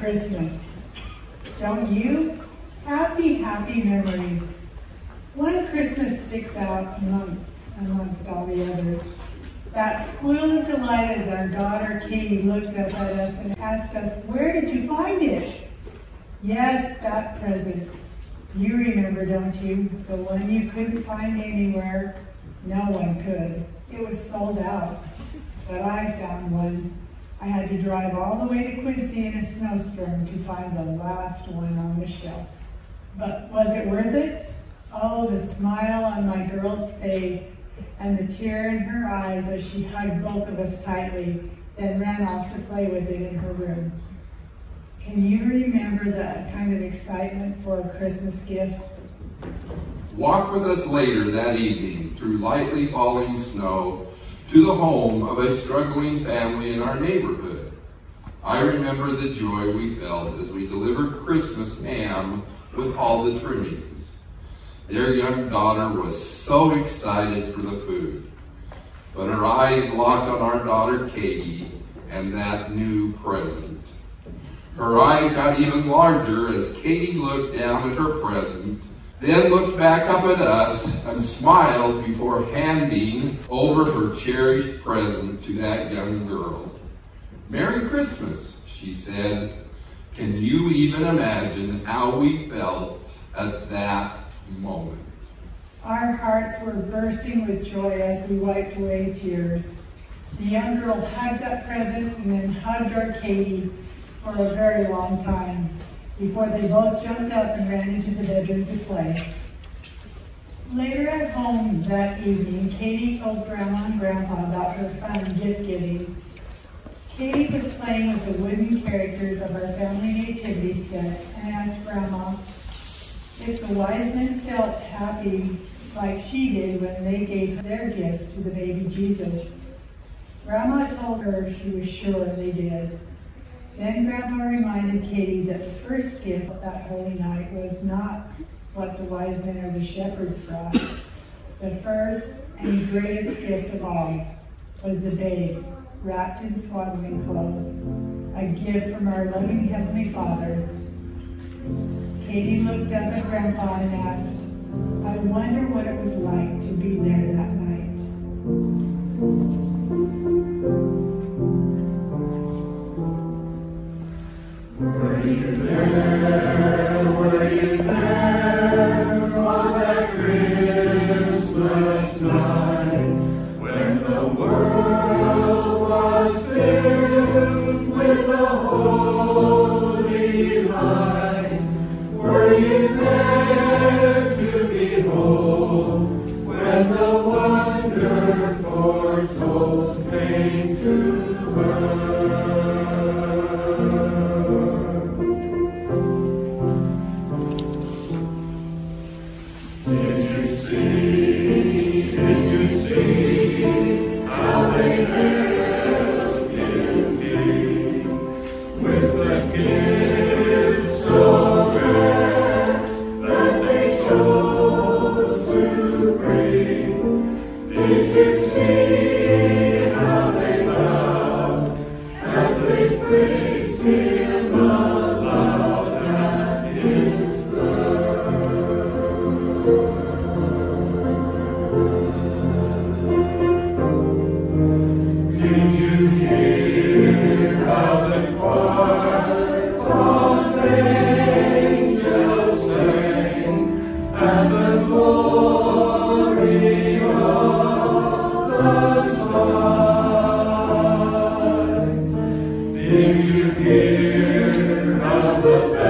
Christmas. Don't you? Happy, happy memories. One Christmas sticks out among, amongst all the others. That squeal of delight as our daughter Katie looked up at us and asked us, where did you find it? Yes, that present. You remember, don't you? The one you couldn't find anywhere. No one could. It was sold out. But I found one. I had to drive all the way to Quincy in a snowstorm to find the last one on the shelf. But was it worth it? Oh, the smile on my girl's face and the tear in her eyes as she hugged both of us tightly, then ran off to play with it in her room. Can you remember that kind of excitement for a Christmas gift? Walk with us later that evening through lightly falling snow to the home of a struggling family in our neighborhood. I remember the joy we felt as we delivered Christmas ham with all the trimmings. Their young daughter was so excited for the food, but her eyes locked on our daughter Katie and that new present. Her eyes got even larger as Katie looked down at her present, then looked back up at us and smiled before handing over her cherished present to that young girl. Merry Christmas, she said. Can you even imagine how we felt at that moment? Our hearts were bursting with joy as we wiped away tears. The young girl hugged that present and then hugged our Katie for a very long time before they both jumped up and ran into the bedroom to play. Later at home that evening, Katie told Grandma and Grandpa about her fun gift giving. Katie was playing with the wooden characters of our family nativity set and asked Grandma if the wise men felt happy like she did when they gave their gifts to the baby Jesus. Grandma told her she was sure they did. Then Grandma reminded Katie that the first gift that holy night was not what the wise men or the shepherds brought. The first and greatest gift of all was the babe wrapped in swaddling clothes, a gift from our loving Heavenly Father. Katie looked up at Grandpa and asked, I wonder what it was like to be there that night. How the bells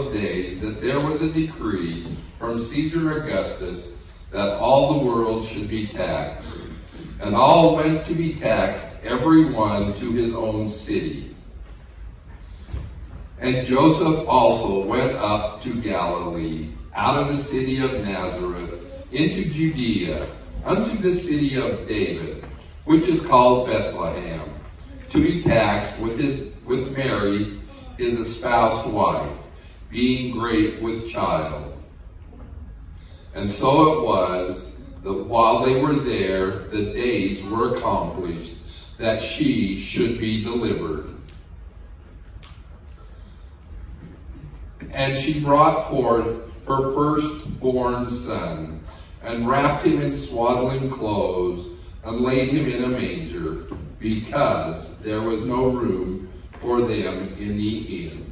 those days that there was a decree from Caesar Augustus that all the world should be taxed. And all went to be taxed, every one to his own city. And Joseph also went up to Galilee, out of the city of Nazareth, into Judea, unto the city of David, which is called Bethlehem, to be taxed with his with Mary, his espoused wife, being great with child. And so it was that while they were there, the days were accomplished that she should be delivered. And she brought forth her firstborn son, and wrapped him in swaddling clothes, and laid him in a manger, because there was no room for them in the inn.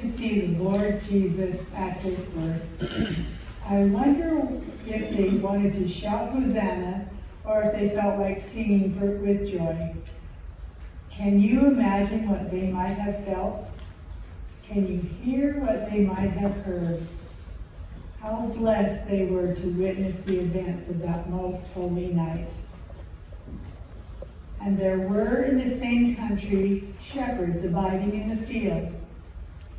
To see the Lord Jesus at his birth. I wonder if they wanted to shout Hosanna or if they felt like singing with joy. Can you imagine what they might have felt? Can you hear what they might have heard? How blessed they were to witness the events of that most holy night. And there were in the same country shepherds abiding in the field,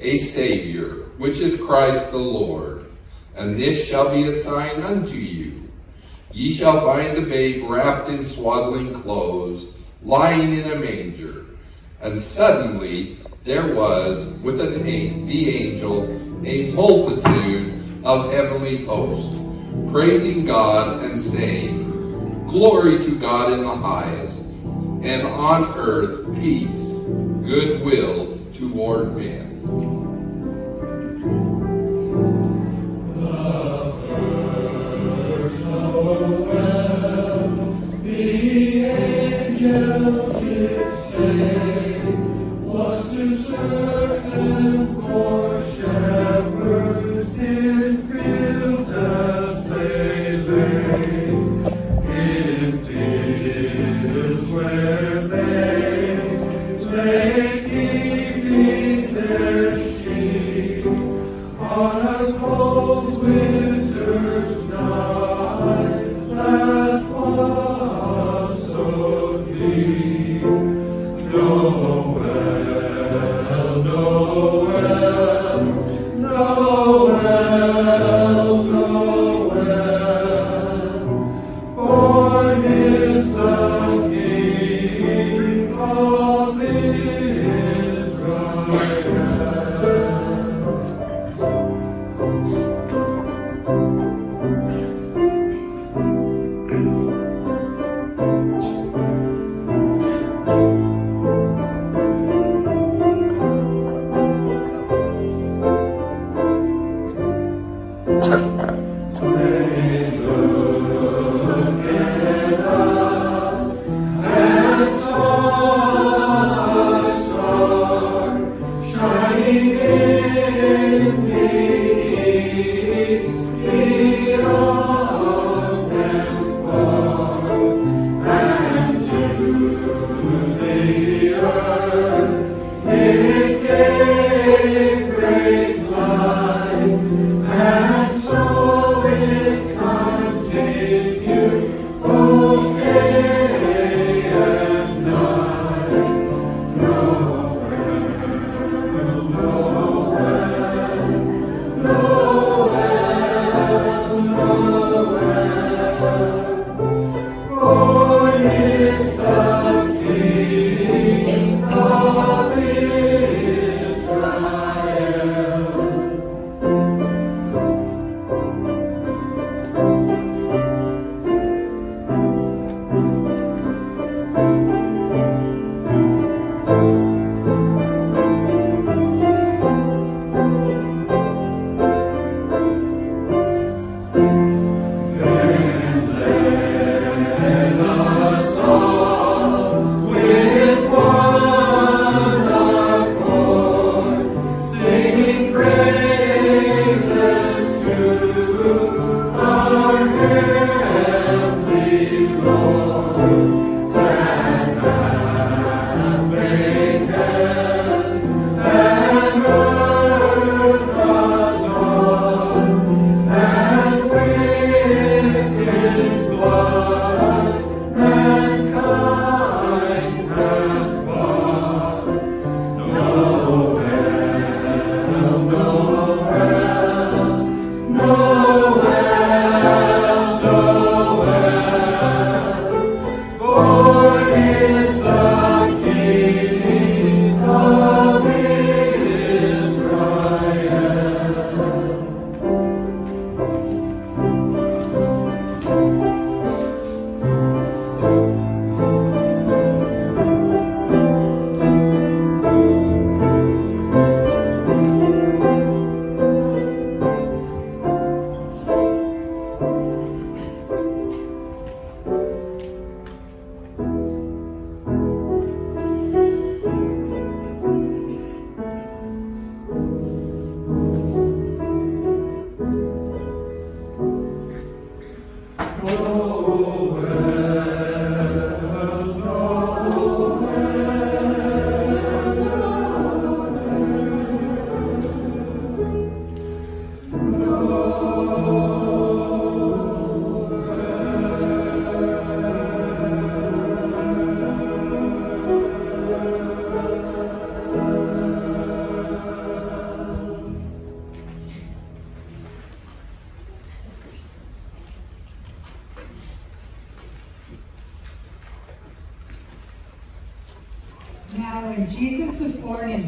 a Savior, which is Christ the Lord. And this shall be a sign unto you. Ye shall find the babe wrapped in swaddling clothes, lying in a manger. And suddenly there was with an, the angel a multitude of heavenly hosts, praising God and saying, Glory to God in the highest, and on earth peace, goodwill toward men.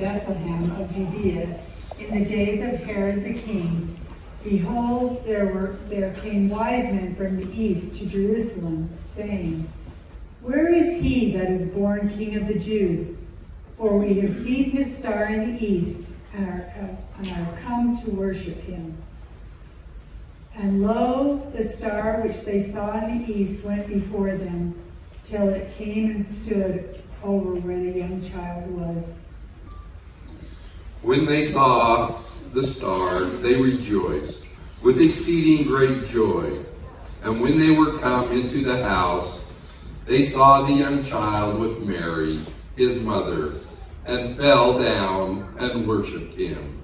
Bethlehem of Judea, in the days of Herod the king, behold, there were there came wise men from the east to Jerusalem, saying, Where is he that is born King of the Jews? For we have seen his star in the east, and are, uh, and are come to worship him. And lo, the star which they saw in the east went before them, till it came and stood over where the young child was. When they saw the star, they rejoiced with exceeding great joy. And when they were come into the house, they saw the young child with Mary, his mother, and fell down and worshipped him.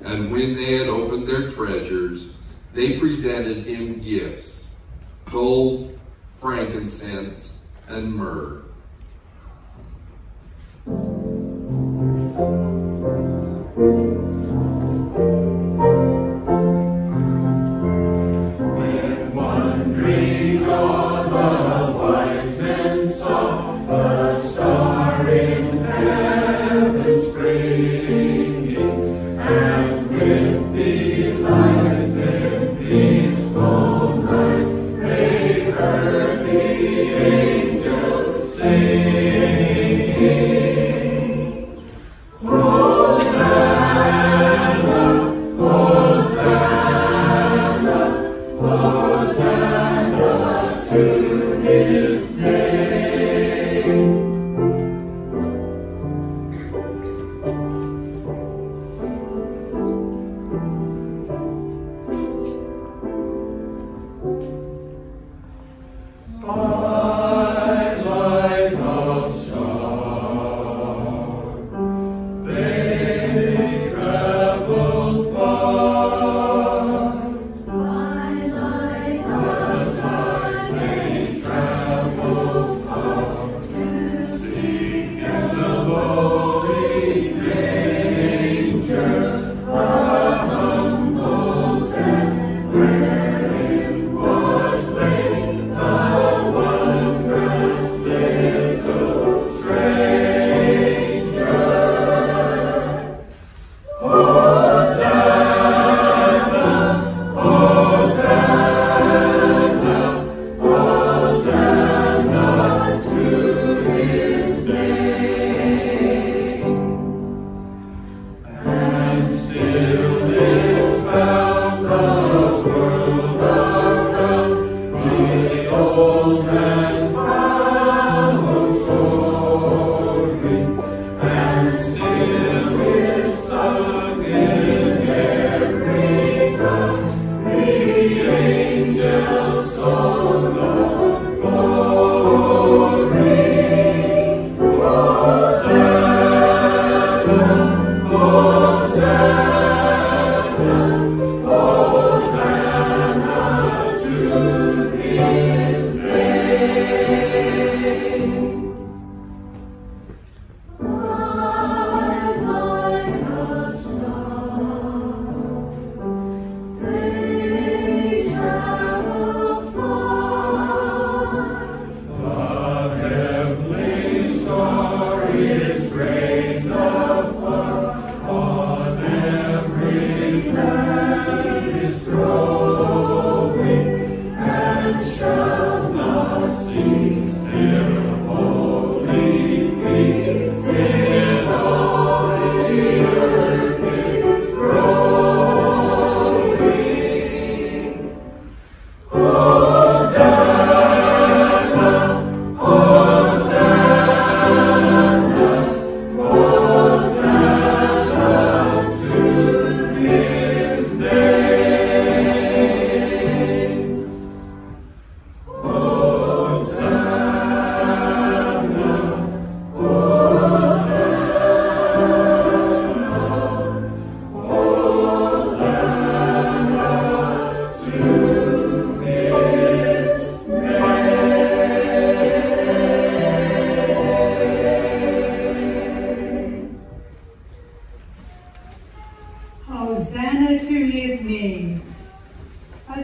And when they had opened their treasures, they presented him gifts gold, frankincense, and myrrh.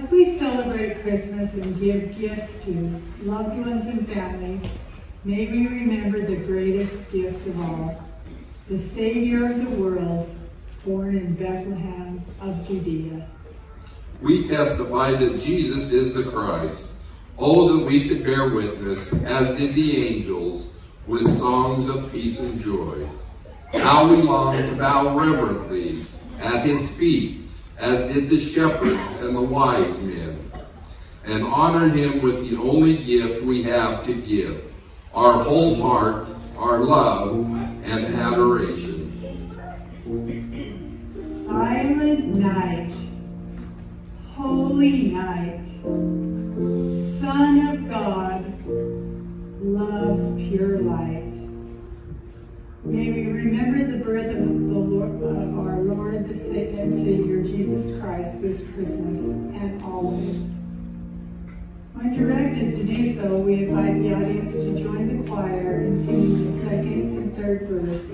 As we celebrate Christmas and give gifts to loved ones and family, may we remember the greatest gift of all, the Savior of the world, born in Bethlehem of Judea. We testify that Jesus is the Christ. Oh, that we could bear witness, as did the angels, with songs of peace and joy. How we long to bow reverently at his feet, as did the shepherds and the wise men, and honor him with the only gift we have to give, our whole heart, our love, and adoration. Silent night, holy night, this Christmas and always. When directed to do so, we invite the audience to join the choir in singing the second and third verse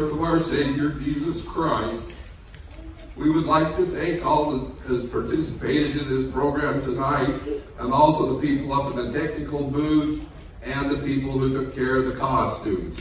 birth of our Savior, Jesus Christ. We would like to thank all that has participated in this program tonight and also the people up in the technical booth and the people who took care of the costumes.